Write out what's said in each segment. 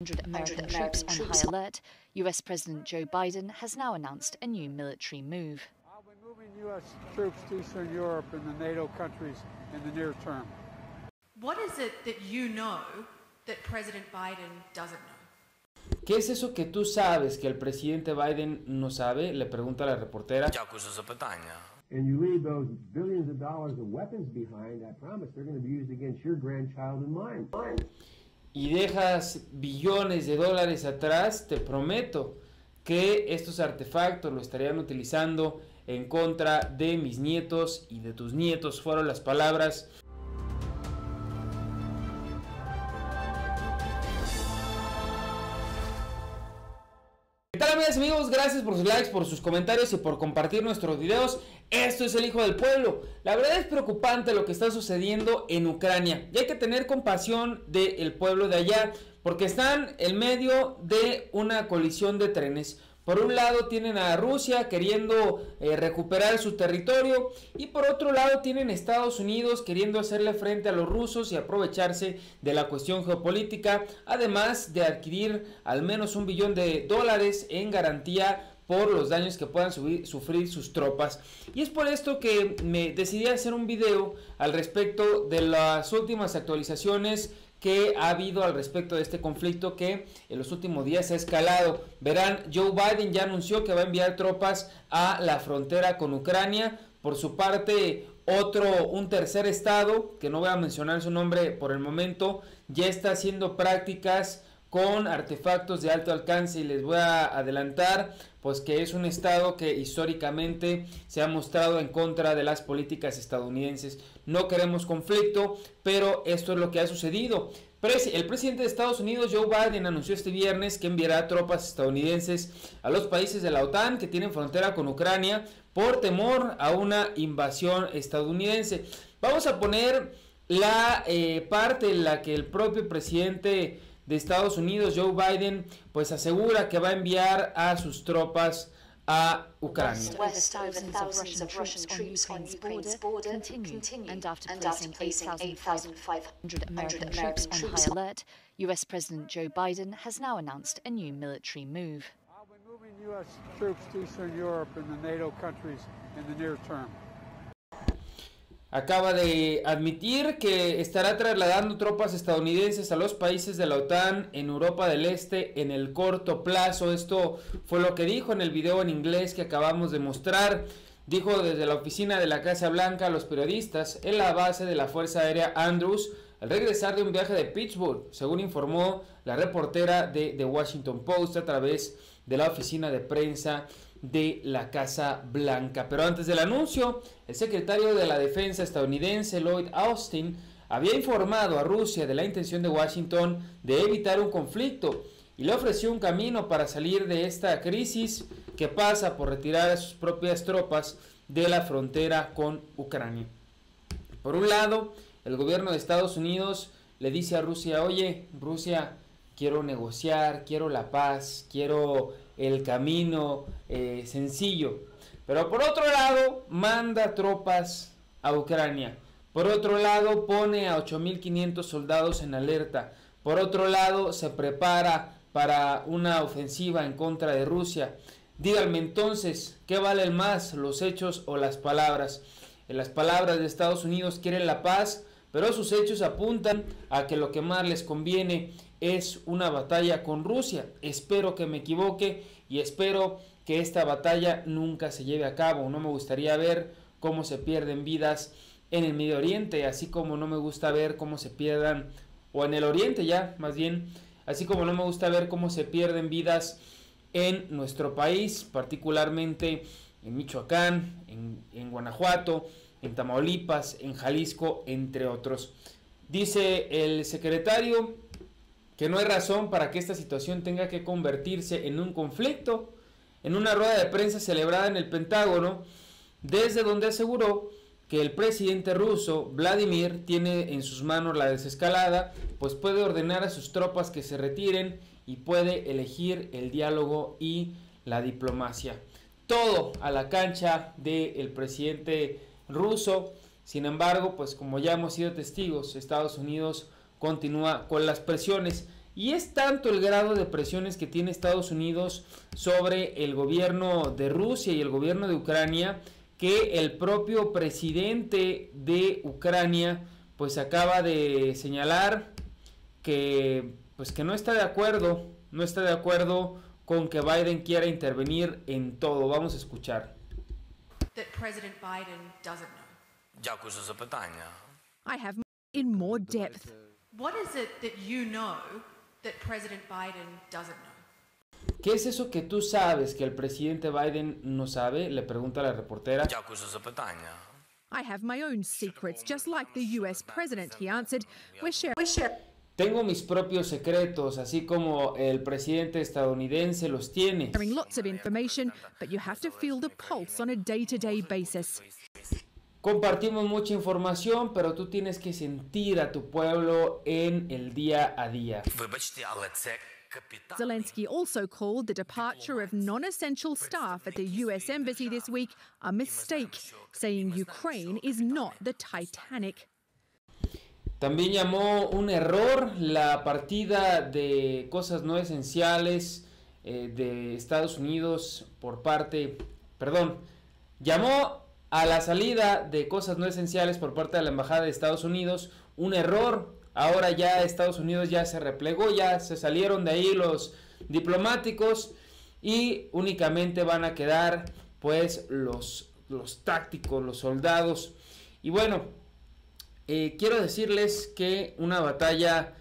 100 American troops on high alert, US President Joe Biden has now announced a new military move. I'll be moving US troops to Eastern Europe and the NATO countries in the near term. What is it that you know that President Biden doesn't know? ¿Qué es eso que tú sabes que el presidente Biden no sabe? Le pregunta la reportera. And you leave those billions of dollars of weapons behind, I promise they're going to be used against your grandchild and mine. mine. Y dejas billones de dólares atrás, te prometo que estos artefactos lo estarían utilizando en contra de mis nietos y de tus nietos, fueron las palabras ¿Qué tal amigas amigos? Gracias por sus likes, por sus comentarios y por compartir nuestros videos. Esto es el Hijo del Pueblo. La verdad es preocupante lo que está sucediendo en Ucrania. Y hay que tener compasión del pueblo de allá porque están en medio de una colisión de trenes. Por un lado tienen a Rusia queriendo eh, recuperar su territorio y por otro lado tienen Estados Unidos queriendo hacerle frente a los rusos y aprovecharse de la cuestión geopolítica, además de adquirir al menos un billón de dólares en garantía por los daños que puedan sufrir sus tropas. Y es por esto que me decidí hacer un video al respecto de las últimas actualizaciones que ha habido al respecto de este conflicto que en los últimos días ha escalado. Verán, Joe Biden ya anunció que va a enviar tropas a la frontera con Ucrania. Por su parte, otro, un tercer estado, que no voy a mencionar su nombre por el momento, ya está haciendo prácticas con artefactos de alto alcance y les voy a adelantar pues que es un estado que históricamente se ha mostrado en contra de las políticas estadounidenses. No queremos conflicto, pero esto es lo que ha sucedido. El presidente de Estados Unidos, Joe Biden, anunció este viernes que enviará tropas estadounidenses a los países de la OTAN que tienen frontera con Ucrania por temor a una invasión estadounidense. Vamos a poner la eh, parte en la que el propio presidente de Estados Unidos, Joe Biden, pues asegura que va a enviar a sus tropas a Ucrania. West, over thousands of Russian troops on Ukraine's border continue, and after placing 8,500 American troops on high alert, US President Joe Biden has now announced a new military move. I'll be moving U.S. troops to Eastern Europe and the NATO countries in the near term. Acaba de admitir que estará trasladando tropas estadounidenses a los países de la OTAN en Europa del Este en el corto plazo. Esto fue lo que dijo en el video en inglés que acabamos de mostrar. Dijo desde la oficina de la Casa Blanca a los periodistas en la base de la Fuerza Aérea Andrews al regresar de un viaje de Pittsburgh, según informó la reportera de The Washington Post a través de la oficina de prensa de la Casa Blanca. Pero antes del anuncio, el secretario de la Defensa estadounidense Lloyd Austin había informado a Rusia de la intención de Washington de evitar un conflicto y le ofreció un camino para salir de esta crisis que pasa por retirar a sus propias tropas de la frontera con Ucrania. Por un lado, el gobierno de Estados Unidos le dice a Rusia, oye, Rusia, quiero negociar, quiero la paz, quiero el camino eh, sencillo. Pero por otro lado, manda tropas a Ucrania. Por otro lado, pone a 8.500 soldados en alerta. Por otro lado, se prepara para una ofensiva en contra de Rusia. Díganme entonces, ¿qué valen más, los hechos o las palabras? En las palabras de Estados Unidos quieren la paz, pero sus hechos apuntan a que lo que más les conviene es una batalla con Rusia. Espero que me equivoque y espero que esta batalla nunca se lleve a cabo. No me gustaría ver cómo se pierden vidas en el Medio Oriente, así como no me gusta ver cómo se pierdan, o en el Oriente ya, más bien, así como no me gusta ver cómo se pierden vidas en nuestro país, particularmente en Michoacán, en, en Guanajuato, en Tamaulipas, en Jalisco, entre otros. Dice el secretario que no hay razón para que esta situación tenga que convertirse en un conflicto. En una rueda de prensa celebrada en el Pentágono, desde donde aseguró que el presidente ruso Vladimir tiene en sus manos la desescalada, pues puede ordenar a sus tropas que se retiren y puede elegir el diálogo y la diplomacia. Todo a la cancha del presidente ruso. Sin embargo, pues como ya hemos sido testigos, Estados Unidos continúa con las presiones. Y es tanto el grado de presiones que tiene Estados Unidos sobre el gobierno de Rusia y el gobierno de Ucrania que el propio presidente de Ucrania pues acaba de señalar que pues que no está de acuerdo, no está de acuerdo con que Biden quiera intervenir en todo. Vamos a escuchar. That President Biden doesn't know. Дякую за запитання. I have in more depth. ¿Qué es eso que tú sabes que el presidente Biden no sabe? Le pregunta la reportera. I have my own secrets, just like the US president, he answered. Tengo mis propios secretos, así como el presidente estadounidense los tiene. Lots of information, but you have to feel the pulse on a day-to-day -day basis. Compartimos mucha información, pero tú tienes que sentir a tu pueblo en el día a día. Zelensky also called the departure of non essential staff at the US Embassy this week a mistake, saying Ukraine is not the Titanic. También llamó un error la partida de cosas no esenciales eh, de Estados Unidos por parte, perdón, llamó a la salida de cosas no esenciales por parte de la Embajada de Estados Unidos un error. Ahora ya Estados Unidos ya se replegó, ya se salieron de ahí los diplomáticos y únicamente van a quedar pues los, los tácticos, los soldados. Y bueno, eh, quiero decirles que una batalla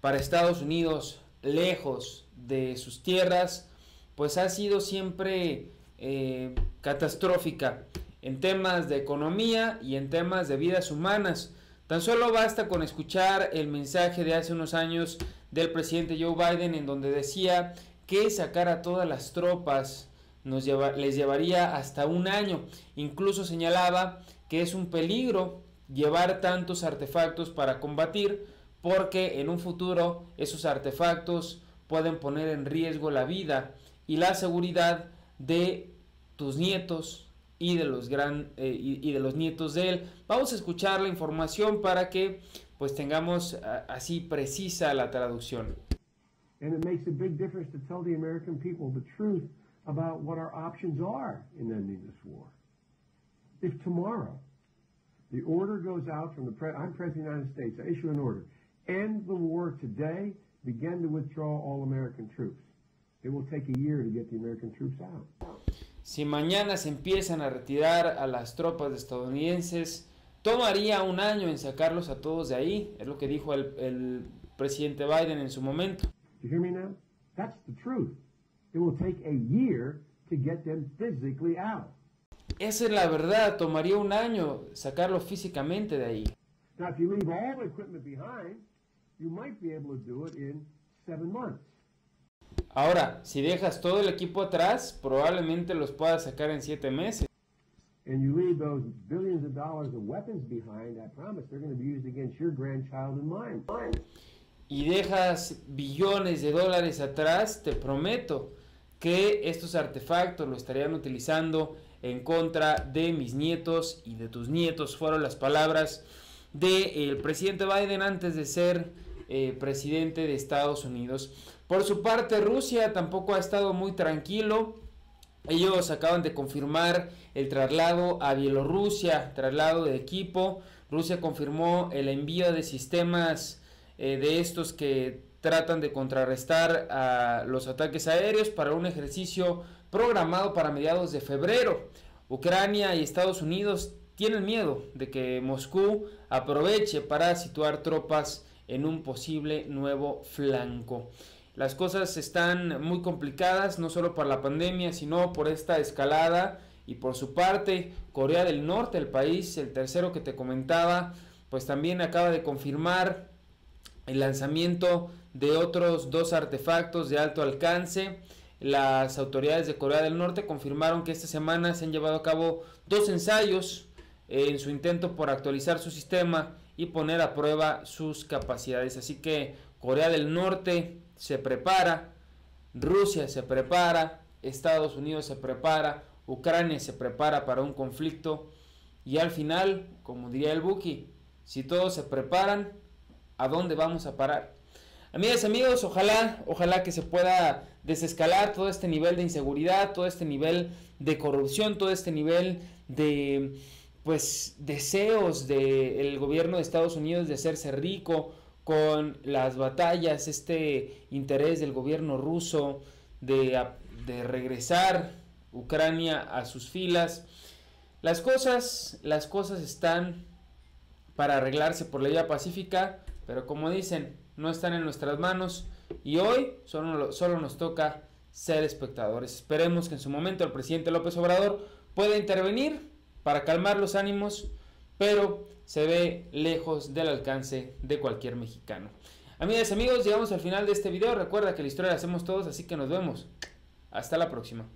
para Estados Unidos lejos de sus tierras pues ha sido siempre eh, catastrófica en temas de economía y en temas de vidas humanas. Tan solo basta con escuchar el mensaje de hace unos años del presidente Joe Biden en donde decía que sacar a todas las tropas nos les llevaría hasta un año. Incluso señalaba que es un peligro llevar tantos artefactos para combatir porque en un futuro esos artefactos pueden poner en riesgo la vida y la seguridad de tus nietos y de los gran eh, y, y, de los nietos de él. Vamos a escuchar la información para que pues tengamos uh, así precisa la traducción. And it makes a big difference to tell the American people the truth about what our options are in ending this war. If tomorrow the order goes out from the pre- I'm President of the United States, I issue an order, end the war today, begin to withdraw all American troops. It will take a year to get the American troops out. Si mañana se empiezan a retirar a las tropas estadounidenses, tomaría un año en sacarlos a todos de ahí, es lo que dijo el, el presidente Biden en su momento. You hear me now? That's the truth. It will take a year to get them physically out. Esa es la verdad, tomaría un año sacarlo físicamente de ahí. Now, if you leave all the equipment behind, you might be able to do it in seven months. Ahora, si dejas todo el equipo atrás, probablemente los puedas sacar en siete meses. And you leave those billions of dollars of weapons behind, I promise they're going to be used against your grandchild and mine. Y dejas billones de dólares atrás, te prometo que estos artefactos lo estarían utilizando en contra de mis nietos y de tus nietos. Fueron las palabras del presidente Biden antes de ser eh, presidente de Estados Unidos. Por su parte, Rusia tampoco ha estado muy tranquilo. Ellos acaban de confirmar el traslado a Bielorrusia, traslado de equipo. Rusia confirmó el envío de sistemas eh, de estos que tratan de contrarrestar a los ataques aéreos para un ejercicio programado para mediados de febrero. Ucrania y Estados Unidos tienen miedo de que Moscú aproveche para situar tropas en un posible nuevo flanco. Las cosas están muy complicadas, no solo por la pandemia, sino por esta escalada. Y por su parte, Corea del Norte, el país, el tercero que te comentaba, pues también acaba de confirmar el lanzamiento de otros dos artefactos de alto alcance. Las autoridades de Corea del Norte confirmaron que esta semana se han llevado a cabo dos ensayos en su intento por actualizar su sistema y poner a prueba sus capacidades. Así que Corea del Norte se prepara, Rusia se prepara, Estados Unidos se prepara, Ucrania se prepara para un conflicto y al final, como diría el Buki, si todos se preparan, ¿a dónde vamos a parar? Amigas, amigos, ojalá, ojalá que se pueda desescalar todo este nivel de inseguridad, todo este nivel de corrupción, todo este nivel de pues deseos del gobierno de Estados Unidos de hacerse rico con las batallas, este interés del gobierno ruso de, de regresar Ucrania a sus filas. Las cosas, las cosas están para arreglarse por la vía pacífica, pero como dicen, no están en nuestras manos y hoy solo, solo nos toca ser espectadores. Esperemos que en su momento el presidente López Obrador pueda intervenir para calmar los ánimos, pero se ve lejos del alcance de cualquier mexicano. Amigas y amigos, llegamos al final de este video. Recuerda que la historia la hacemos todos, así que nos vemos. Hasta la próxima.